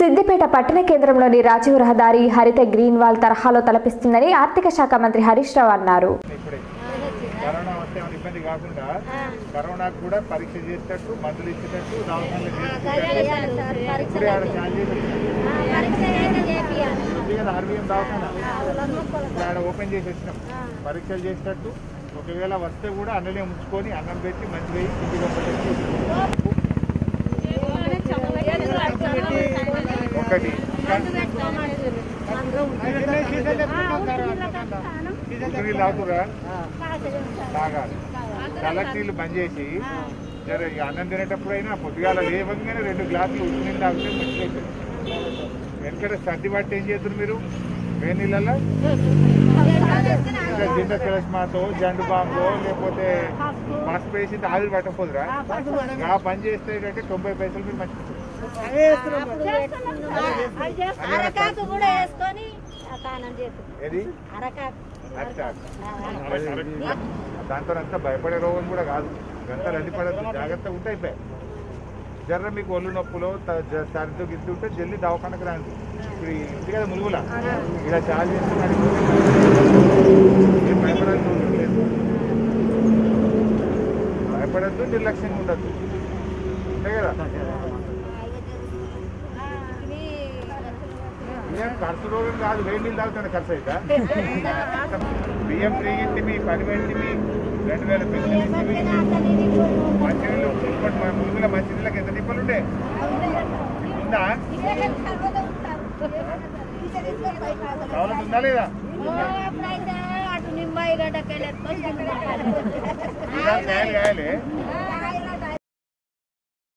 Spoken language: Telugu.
సిద్దిపేట పట్టణ కేంద్రంలోని రాజీవ్ రహదారి హరిత గ్రీన్ వాల్ తరహాలో తలపిస్తుందని ఆర్థిక శాఖ మంత్రి హరీష్ రావు అన్నారు. ఇప్పుడే. కరోనా వస్తే ఏమైనా ఇబ్బంది కాకుండా కరోనాకు కూడా పరీక్ష చేసేటట్టు మందులు ఇచ్చేటట్టు దవాఖానలు చేసేటట్టు ఇప్పుడే ఆడ ఛార్జ్ ఉంది కదా ఆర్బీఎం దవాఖాన ఇప్పుడు ఆడ ఓపెన్ చేసి వచ్చినాం పరీక్షలు చేసేటట్టు ఒకవేళ వస్తే కూడా అన్ననే ఉంచుకొని అన్నం పెట్టి మంచి వేయి ఇంటికి ఉసిరి తాగుతురా తాగాలి చల్లటి నీళ్ళు బంద్ చేసి సరే ఇక అన్నం తినేటప్పుడు అయినా పొద్దుగాల లేవగానే రెండు గ్లాసులు ఉప్పు నీళ్ళు తాగితే మంచిగా అవుతుంది వెనకట సర్ది పట్టి ఏం చేస్తారు మీరు? వేడి నీళ్ళల్లో? ఇంకా జింద కిరస్మాతో జండు బాంబో లేకపోతే పసుపు వేసి ఆవిరి పట్టకపోదురా? ఆ పని చేస్తే ఏంటంటే తొంభై పైసలు మీరు మంచిగా అరకాకు కూడా వేసుకొని చేస్తుంది అరకాకు. దాంతో అంతా భయపడే రోగం కూడా కాదు. రండి పడద్దు. జాగ్రత్తగా ఉంటే అయిపోయి జర్ర మీకు ఒళ్ళు నొప్పులో త- జ- సర్ది గిద్దు ఉంటే జల్లి దవాఖానకు రాండి. ఇప్పుడు ఇంటి కదా ములుగుల ఇలా చాలు చేస్తే మరి ఏం భయపడద్దు? భయపడద్దు నిర్లక్ష్యంగా ఉండద్దు. అంతే కదా? ఖర్చు రోగం కాదు వేడి నీళ్ళు తాగుతాను ఖర్చు అయితే. బియ్యం ఫ్రీ ఇంటిమి పని పెట్టిమి రెండు వేల మంచినీళ్ళు మన ములుగుల మంచినీళ్ళకి ఎంత తిప్పలు ఉండే? ఉందా? సౌలభ్యం ఉందా లేదా? అటు